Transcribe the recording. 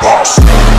boss.